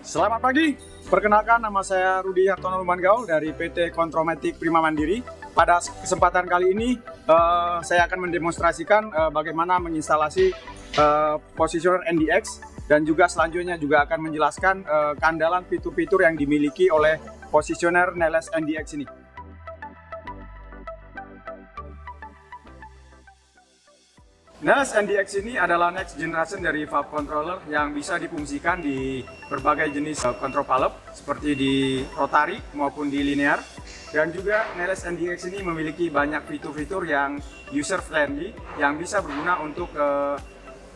Selamat pagi, perkenalkan nama saya Rudi Hartono Lumangau dari PT Kontromatik Prima Mandiri. Pada kesempatan kali ini uh, saya akan mendemonstrasikan uh, bagaimana menginstalasi uh, positioner NDX dan juga selanjutnya juga akan menjelaskan uh, keandalan fitur-fitur yang dimiliki oleh positioner Neles NDX ini. NAS NDX ini adalah next generation dari valve controller yang bisa difungsikan di berbagai jenis uh, control valve seperti di rotary maupun di linear dan juga Neles NDX ini memiliki banyak fitur-fitur yang user friendly yang bisa berguna untuk uh,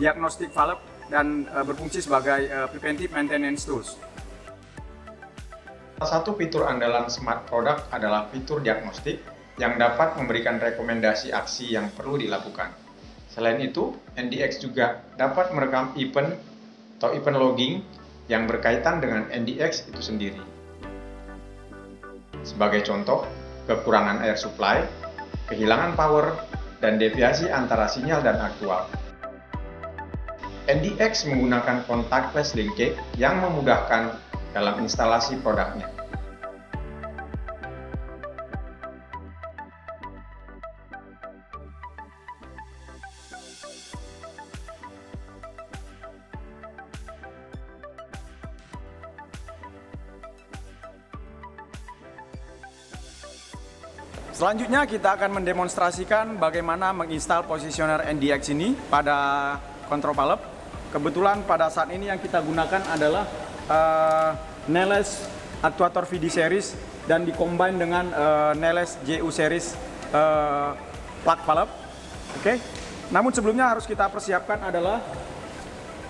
diagnostik valve dan uh, berfungsi sebagai uh, preventive maintenance tools. Salah satu fitur andalan smart product adalah fitur diagnostik yang dapat memberikan rekomendasi aksi yang perlu dilakukan. Selain itu, NDX juga dapat merekam event atau event logging yang berkaitan dengan NDX itu sendiri. Sebagai contoh, kekurangan air supply, kehilangan power, dan deviasi antara sinyal dan aktual. NDX menggunakan contactless linkage yang memudahkan dalam instalasi produknya. Selanjutnya kita akan mendemonstrasikan bagaimana menginstal positioner NDX ini pada kontrol valve. Kebetulan pada saat ini yang kita gunakan adalah uh, Neles Actuator VD series dan dikombin dengan uh, Neles JU series uh, plug valve. Oke. Okay? Namun sebelumnya harus kita persiapkan adalah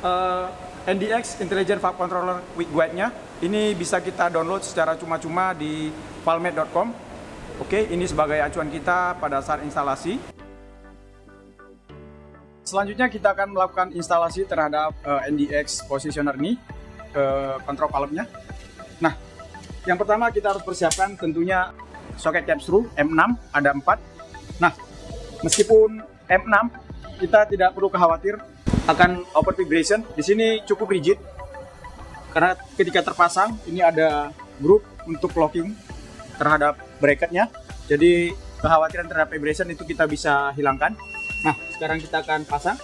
uh, NDX Intelligent Valve Controller Quick Guide-nya. Ini bisa kita download secara cuma-cuma di valmet.com Oke, ini sebagai acuan kita pada saat instalasi. Selanjutnya kita akan melakukan instalasi terhadap uh, eh, NDX positioner ini ke kontrol valve-nya. Nah, yang pertama kita harus persiapkan tentunya soket cap screw M6 ada 4. Nah, meskipun M6 kita tidak perlu khawatir akan over vibration. Di sini cukup rigid karena ketika terpasang ini ada grup untuk locking terhadap bracketnya. Jadi kekhawatiran terhadap vibration itu kita bisa hilangkan. Nah, sekarang kita akan pasang.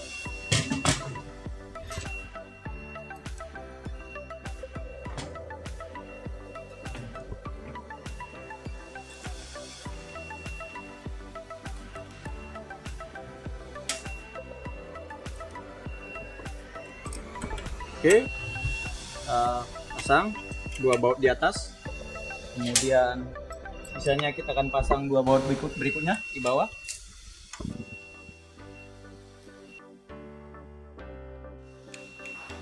Oke, uh, pasang dua baut di atas, kemudian misalnya kita akan pasang dua baut berikut berikutnya di bawah.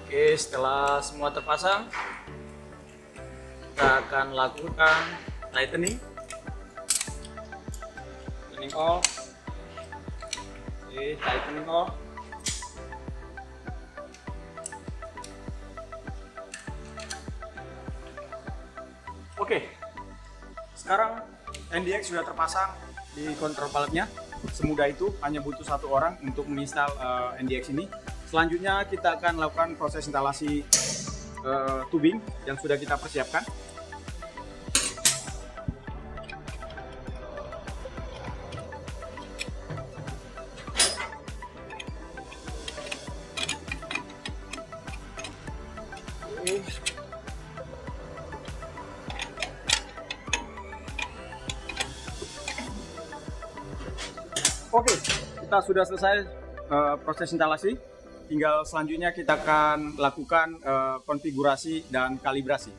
Oke setelah semua terpasang kita akan lakukan tightening. Tightening all oke tightening all Oke, sekarang NDX sudah terpasang di kontrol valve-nya. Semudah itu, hanya butuh satu orang untuk menginstal uh, eh, NDX ini. Selanjutnya kita akan lakukan proses instalasi uh, tubing yang sudah kita persiapkan. Oke, kita sudah selesai uh, proses instalasi. Tinggal selanjutnya kita akan lakukan uh, konfigurasi dan kalibrasi.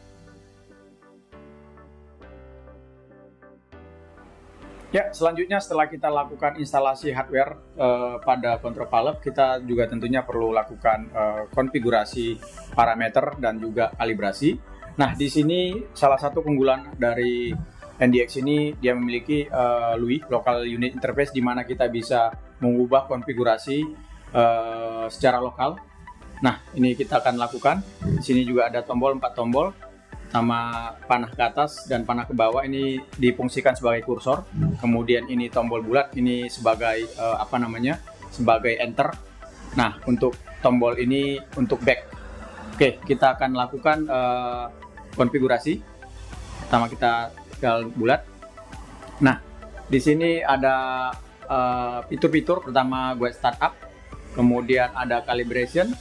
Ya, selanjutnya setelah kita lakukan instalasi hardware uh, pada control valve, kita juga tentunya perlu lakukan uh, konfigurasi parameter dan juga kalibrasi. Nah, di sini salah satu keunggulan dari NDX ini dia memiliki uh, LUI local unit interface di mana kita bisa mengubah konfigurasi uh, secara lokal. Nah, ini kita akan lakukan. Di sini juga ada tombol 4 tombol sama panah ke atas dan panah ke bawah ini difungsikan sebagai kursor. Kemudian ini tombol bulat ini sebagai uh, apa namanya? sebagai enter. Nah, untuk tombol ini untuk back Oke, kita akan lakukan uh, konfigurasi. Pertama kita tinggal bulat. Nah, di sini ada uh, fitur-fitur. Uh, Pertama gue startup, kemudian ada calibration.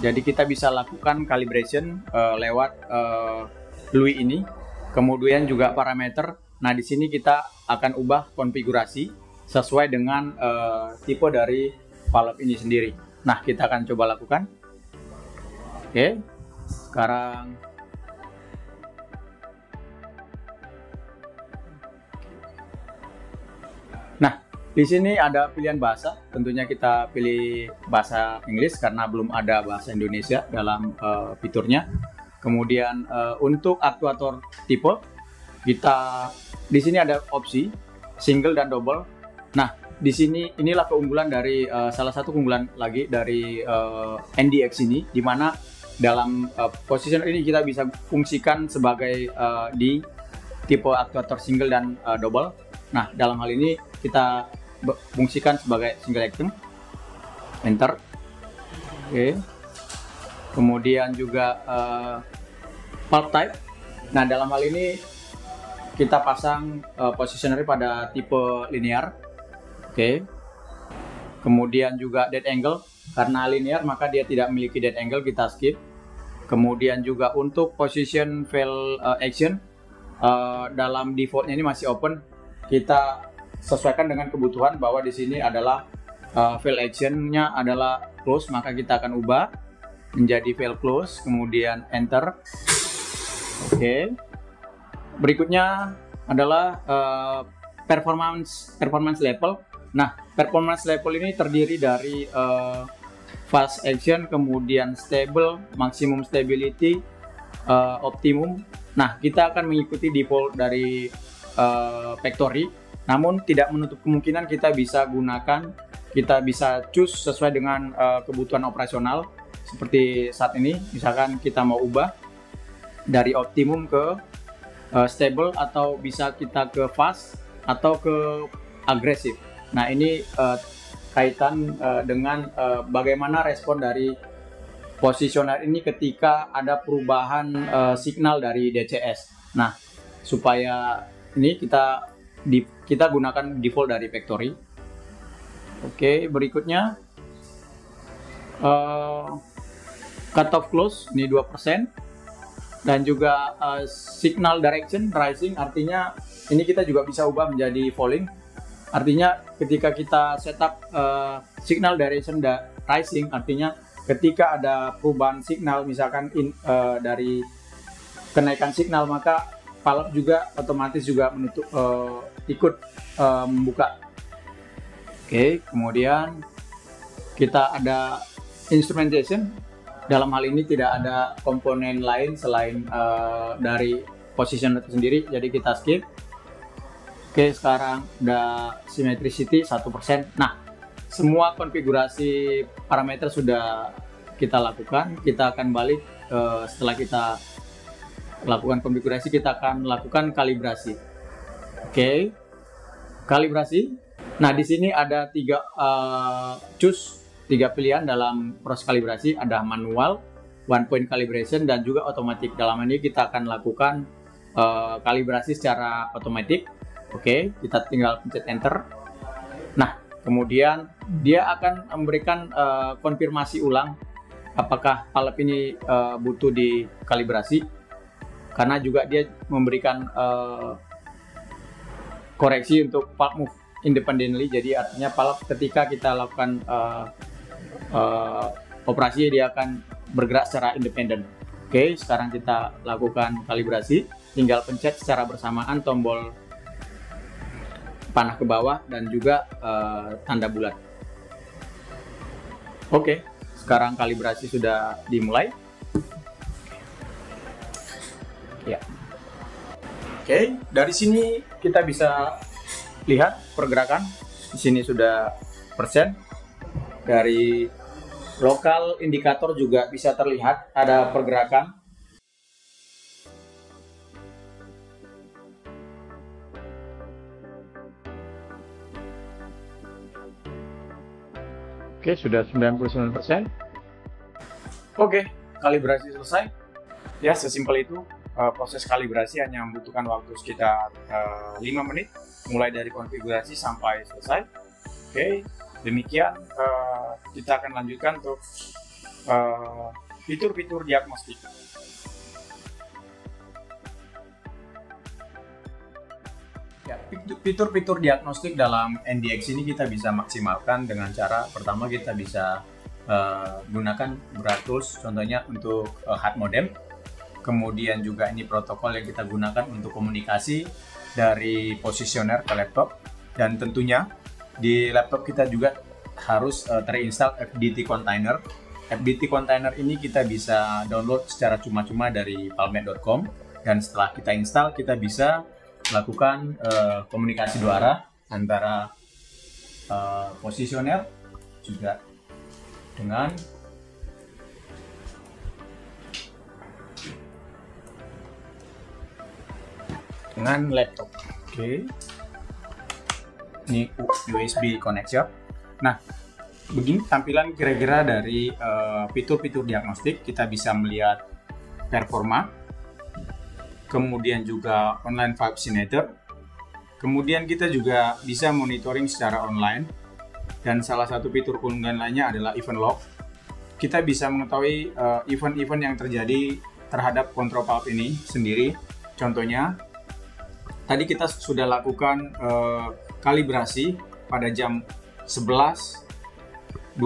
Jadi kita bisa lakukan calibration uh, lewat uh, LUI ini. Kemudian juga parameter. Nah, di sini kita akan ubah konfigurasi sesuai dengan uh, tipe dari valve ini sendiri. Nah, kita akan coba lakukan. Oke, sekarang di sini ada pilihan bahasa. Tentunya kita pilih bahasa Inggris karena belum ada bahasa Indonesia dalam uh, fiturnya. Kemudian uh, untuk aktuator tipe kita di sini ada opsi single dan double. Nah, di sini inilah keunggulan dari uh, salah satu keunggulan lagi dari uh, NDX ini di mana dalam uh, ini kita bisa fungsikan sebagai uh, di tipe aktuator single dan uh, double. Nah, dalam hal ini kita fungsikan sebagai single item. Enter. Oke. Okay. Kemudian juga uh, part type. Nah, dalam hal ini kita pasang uh, positioner pada tipe linear. Oke. Okay. Kemudian juga dead angle karena linear maka dia tidak memiliki dead angle kita skip. Kemudian juga untuk position fail uh, action uh, dalam defaultnya ini masih open. Kita sesuaikan dengan kebutuhan bahwa di sini adalah uh, fail actionnya adalah close maka kita akan ubah menjadi fail close kemudian enter. Oke. Okay. Berikutnya adalah uh, performance performance level. Nah, performance level ini terdiri dari uh, fast action, kemudian stable, maximum stability, uh, optimum. Nah, kita akan mengikuti default dari uh, factory, namun tidak menutup kemungkinan kita bisa gunakan, kita bisa choose sesuai dengan uh, kebutuhan operasional. Seperti saat ini, misalkan kita mau ubah dari optimum ke uh, stable atau bisa kita ke fast atau ke agresif. Nah, ini uh, kaitan uh, dengan uh, bagaimana respon dari posisioner ini ketika ada perubahan uh, signal dari DCS. Nah, supaya ini kita di, kita gunakan default dari factory. Oke, berikutnya uh, cutoff close ini 2% dan juga uh, signal direction rising artinya ini kita juga bisa ubah menjadi falling Artinya ketika kita setup uh, signal direction da rising, artinya ketika ada perubahan signal misalkan in, uh, dari kenaikan signal maka valve juga otomatis juga menutup uh, ikut uh, membuka. Oke, kemudian kita ada instrumentation. Dalam hal ini tidak ada komponen lain selain uh, dari position itu sendiri, jadi kita skip. Oke, sekarang udah symmetricity 1%. Nah, semua konfigurasi parameter sudah kita lakukan. Kita akan balik uh, setelah kita lakukan konfigurasi, kita akan lakukan kalibrasi. Oke, kalibrasi. Nah, di sini ada tiga uh, choose, tiga pilihan dalam proses kalibrasi. Ada manual, one point calibration, dan juga otomatis. Dalam ini kita akan lakukan uh, kalibrasi secara otomatis Oke, kita tinggal pencet enter. Nah, kemudian dia akan memberikan uh, konfirmasi ulang apakah valve ini uh, butuh dikalibrasi karena juga dia memberikan uh, koreksi untuk valve move independently jadi artinya valve ketika kita lakukan uh, uh, operasi dia akan bergerak secara independen oke sekarang kita lakukan kalibrasi tinggal pencet secara bersamaan tombol panah ke bawah dan juga uh, tanda bulat. Oke, sekarang kalibrasi sudah dimulai. Ya. Oke, dari sini kita bisa lihat pergerakan. Di sini sudah persen. Dari lokal indikator juga bisa terlihat ada pergerakan Oke, sudah 99%. Oke, kalibrasi selesai, ya sesimpel itu. Uh, proses kalibrasi hanya membutuhkan waktu sekitar uh, 5 menit, mulai dari konfigurasi sampai selesai. Oke, okay. demikian uh, kita akan lanjutkan untuk fitur-fitur uh, diagnostik. Ya, fitur-fitur diagnostik dalam NDX ini kita bisa maksimalkan dengan cara pertama kita bisa uh, gunakan berat tools contohnya untuk uh, hard modem kemudian juga ini protokol yang kita gunakan untuk komunikasi dari posisioner ke laptop. Dan tentunya di laptop kita juga harus uh, terinstall FDT container. FDT container ini kita bisa download secara cuma-cuma dari palmet.com dan setelah kita install kita bisa lakukan uh, komunikasi dua arah antara uh, posisioner juga dengan dengan laptop. Oke. Ini USB connection. Nah, begini tampilan kira-kira dari eh, fitur-fitur uh, diagnostik. Kita bisa melihat performa, kemudian juga online vaccinator. Kemudian kita juga bisa monitoring secara online dan salah satu fitur keunggulan lainnya adalah event log. Kita bisa mengetahui eh, event-event uh, yang terjadi terhadap control valve ini sendiri. Contohnya, tadi kita sudah lakukan uh, kalibrasi pada jam 11.27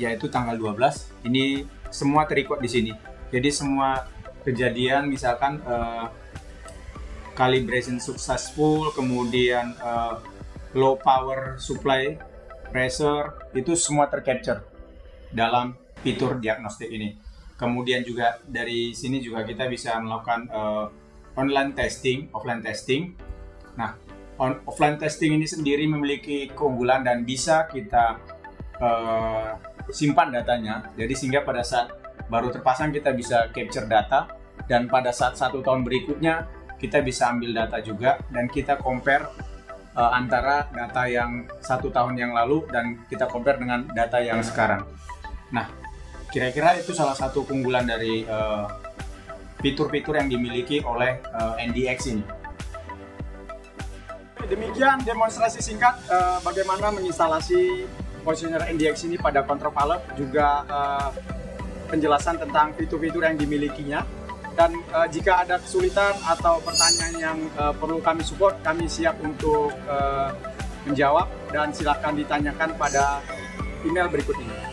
yaitu tanggal 12. Ini semua terikut di sini. Jadi semua kejadian misalkan uh, calibration successful, kemudian uh, low power supply pressure itu semua tercapture dalam fitur diagnostik ini. Kemudian juga dari sini juga kita bisa melakukan uh, online testing, offline testing. Nah, on, offline testing ini sendiri memiliki keunggulan dan bisa kita uh, simpan datanya. Jadi sehingga pada saat baru terpasang kita bisa capture data dan pada saat satu tahun berikutnya kita bisa ambil data juga dan kita compare uh, antara data yang satu tahun yang lalu dan kita compare dengan data yang sekarang. Nah, kira-kira itu salah satu keunggulan dari uh, fitur-fitur yang dimiliki oleh uh, NDX ini. Demikian demonstrasi singkat uh, bagaimana menginstalasi positioner NDX ini pada control valve, juga uh, penjelasan tentang fitur-fitur yang dimilikinya dan uh, jika ada kesulitan atau pertanyaan yang uh, perlu kami support, kami siap untuk uh, menjawab dan silakan ditanyakan pada email berikut ini.